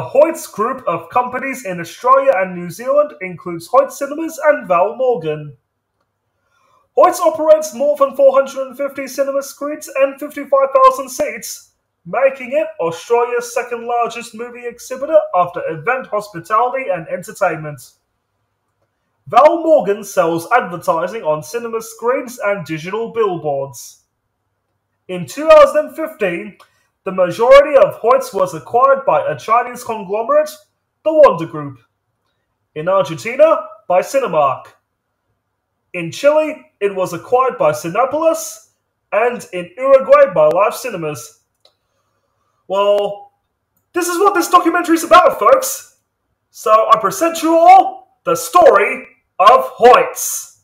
Hoyts group of companies in Australia and New Zealand includes Hoyt Cinemas and Val Morgan. Hoyts operates more than 450 cinema screens and 55,000 seats, making it Australia's second largest movie exhibitor after Event Hospitality and Entertainment. Val Morgan sells advertising on cinema screens and digital billboards. In 2015, the majority of Hoyts was acquired by a Chinese conglomerate, the Wanda Group. In Argentina, by Cinemark. In Chile, it was acquired by Cinépolis, and in Uruguay by Life Cinemas. Well, this is what this documentary is about, folks. So I present you all the story of Hoyts.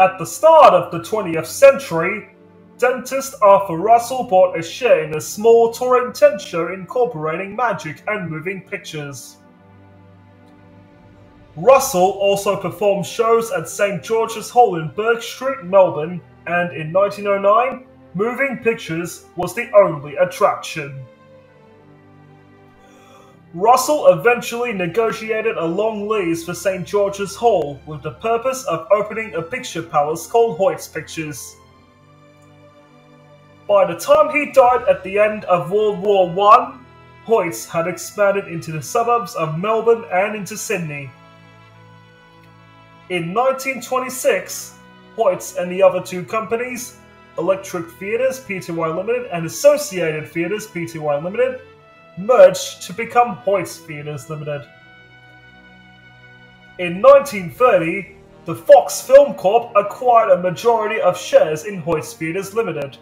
At the start of the 20th century, dentist Arthur Russell bought a share in a small touring tent show incorporating magic and moving pictures. Russell also performed shows at St George's Hall in Bourke Street, Melbourne, and in 1909, moving pictures was the only attraction. Russell eventually negotiated a long lease for St George's Hall with the purpose of opening a picture palace called Hoyt's Pictures. By the time he died at the end of World War I, Hoyts had expanded into the suburbs of Melbourne and into Sydney. In 1926, Hoyts and the other two companies, Electric Theatres Pty Limited and Associated Theatres Pty Limited, merged to become Hoyts Theatres Limited. In 1930, the Fox Film Corp acquired a majority of shares in Hoyts Theatres Limited.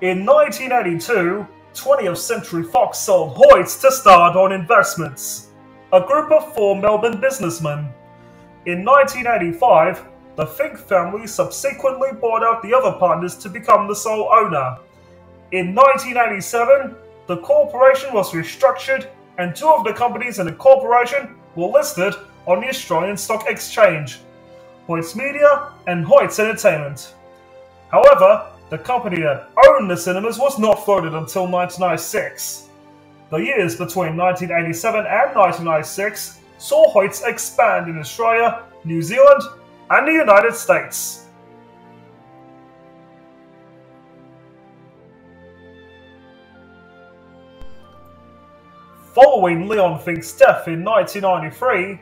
In 1982, 20th Century Fox sold Hoyts to Stardawn Investments, a group of four Melbourne businessmen. In 1985, the Fink family subsequently bought out the other partners to become the sole owner. In 1987, the corporation was restructured and two of the companies in the corporation were listed on the Australian Stock Exchange, Hoyts Media and Hoyts Entertainment. However, the company that owned the cinemas was not floated until 1996. The years between 1987 and 1996 saw Hoyts expand in Australia, New Zealand, and the United States. Following Leon Fink's death in 1993,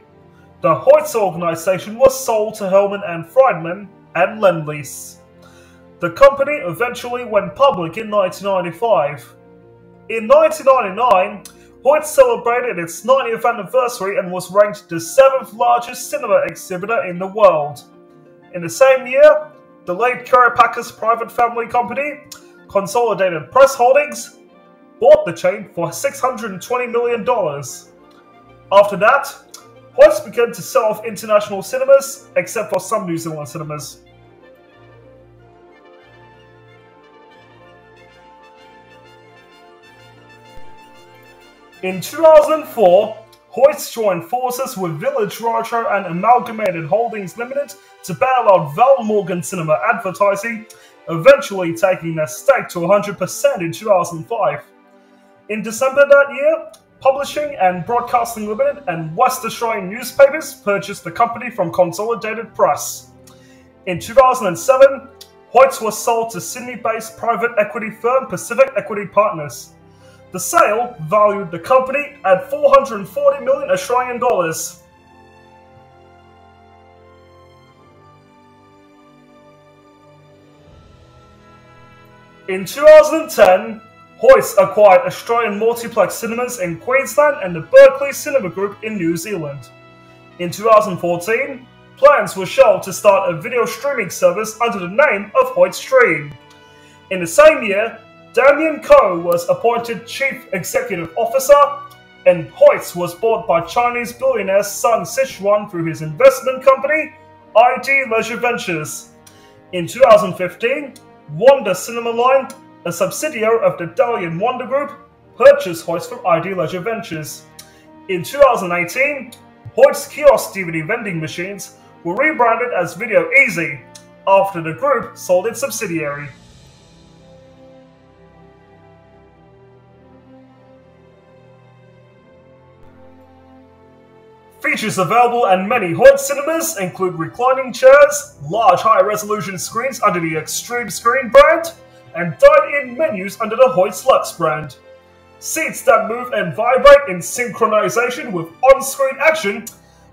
the Hoyts organization was sold to Hellman and Friedman and Lendlease. The company eventually went public in 1995. In 1999, Hoyt celebrated its 90th anniversary and was ranked the seventh largest cinema exhibitor in the world. In the same year, the late Kerry Packer's private family company, Consolidated Press Holdings, bought the chain for $620 million. After that, Hoyts began to sell off international cinemas, except for some New Zealand cinemas. In 2004, Hoyts joined forces with Village Roadshow and Amalgamated Holdings Limited to bail out Val Morgan Cinema Advertising, eventually taking their stake to 100% in 2005. In December that year, Publishing and Broadcasting Limited and West Australian newspapers purchased the company from Consolidated Press. In 2007, Hoyts was sold to Sydney-based private equity firm Pacific Equity Partners. The sale valued the company at 440 million Australian dollars. In 2010, Hoyts acquired Australian Multiplex Cinemas in Queensland and the Berkeley Cinema Group in New Zealand. In 2014, plans were shown to start a video streaming service under the name of Hoyt Stream. In the same year, Damian Keogh was appointed Chief Executive Officer, and Hoyts was bought by Chinese billionaire Sun Xishuang through his investment company, ID Leisure Ventures. In 2015, Wanda Cinema Line a subsidiary of the Dalian Wanda Group, purchased Hoyts from ID Leisure Ventures. In 2018, Hoyt's kiosk DVD vending machines were rebranded as Video Easy after the group sold its subsidiary. Features available in many Hoyt cinemas include reclining chairs, large high-resolution screens under the Xtremescreen brand, and dine-in menus under the Hoyts Lux brand. Seats that move and vibrate in synchronization with on-screen action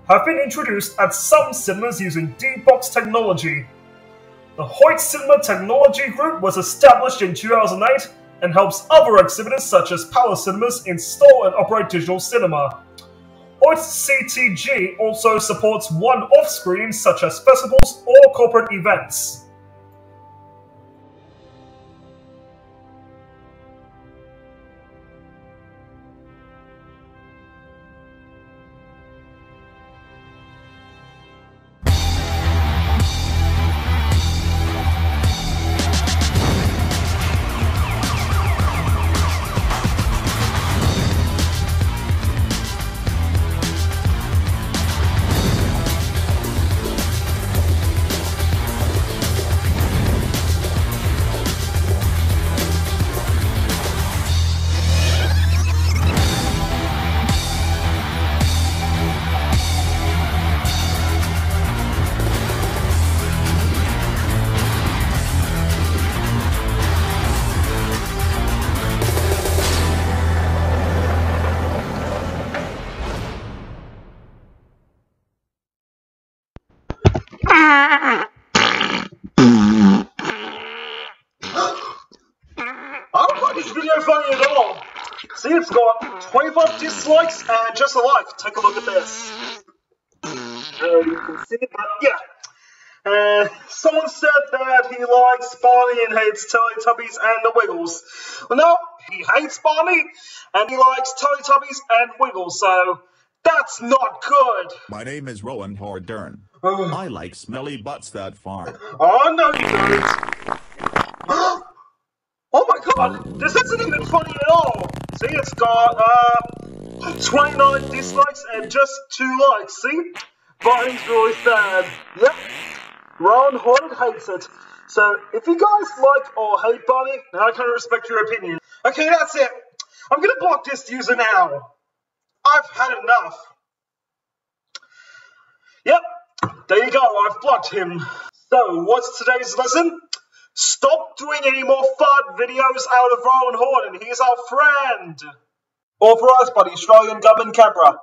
have been introduced at some cinemas using D-Box technology. The Hoyt Cinema Technology Group was established in 2008 and helps other exhibitors such as Palace Cinemas install and operate digital cinema. Hoyt CTG also supports one-off screenings such as festivals or corporate events. Dislikes and just a like. Take a look at this. Uh, you can see yeah. Uh, someone said that he likes Barney and hates Teletubbies and the Wiggles. Well, no, he hates Barney and he likes Teletubbies and Wiggles, so that's not good. My name is Rowan Hordern. I like smelly butts that far. Oh, no, you don't. oh my god, this isn't even funny at all. See, it's got uh, 29 dislikes and just 2 likes. See? Barney's really sad. Yep. Ron Hornet hates it. So, if you guys like or hate Barney, then I kind of respect your opinion. Okay, that's it. I'm gonna block this user now. I've had enough. Yep, there you go, I've blocked him. So, what's today's lesson? Stop doing any more fun videos out of Rowan Horton. He's our friend. Authorised by the Australian Government Canberra.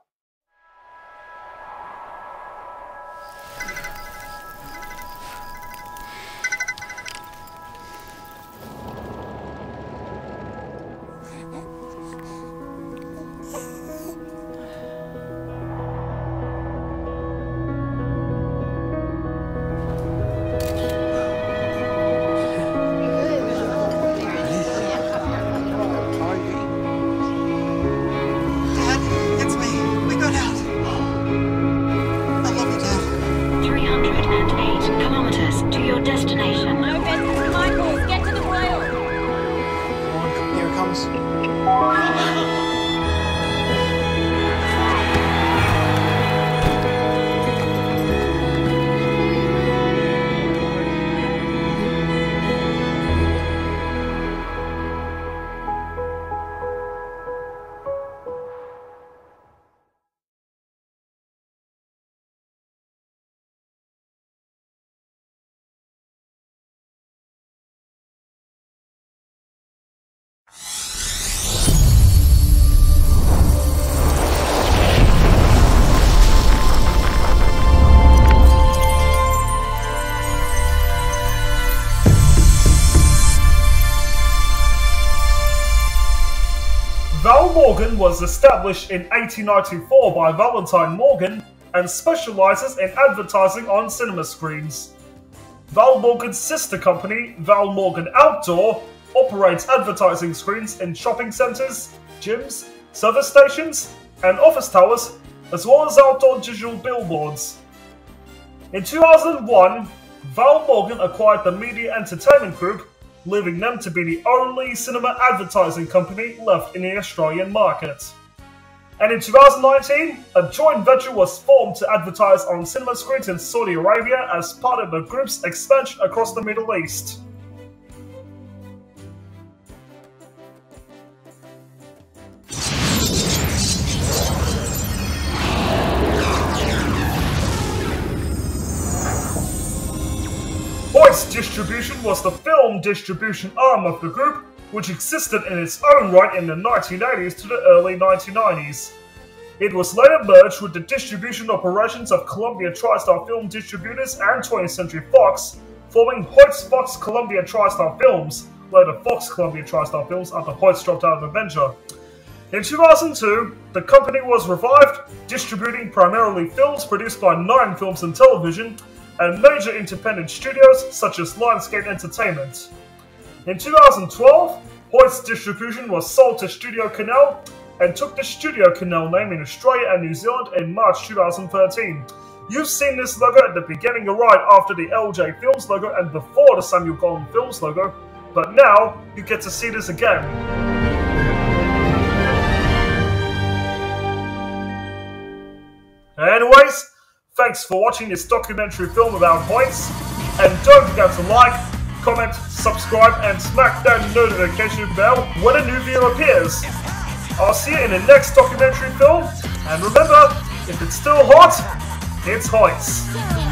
Morgan was established in 1894 by Valentine Morgan and specializes in advertising on cinema screens. Val Morgan's sister company, Val Morgan Outdoor, operates advertising screens in shopping centers, gyms, service stations, and office towers, as well as outdoor digital billboards. In 2001, Val Morgan acquired the Media Entertainment Group, leaving them to be the only cinema advertising company left in the Australian market. And in 2019, a joint venture was formed to advertise on cinema screens in Saudi Arabia as part of the group's expansion across the Middle East. Hoyts Distribution was the film distribution arm of the group which existed in its own right in the 1980s to the early 1990s. It was later merged with the distribution operations of Columbia TriStar Film Distributors and 20th Century Fox, forming Hoyt's Fox Columbia TriStar Films, later Fox Columbia TriStar Films after Hoyt's dropped out of the venture. In 2002, the company was revived, distributing primarily films produced by Nine Films and Television and major independent studios such as Lionsgate Entertainment. In 2012, Hoyt's distribution was sold to Studio Canal and took the Studio Canal name in Australia and New Zealand in March 2013. You've seen this logo at the beginning right after the LJ Films logo and before the Samuel Goldwyn Films logo, but now you get to see this again. Anyways, thanks for watching this documentary film about Hoyts, and don't forget to like, comment, subscribe, and smack that notification bell when a new video appears. I'll see you in the next documentary film, and remember, if it's still hot, it's Hoyts.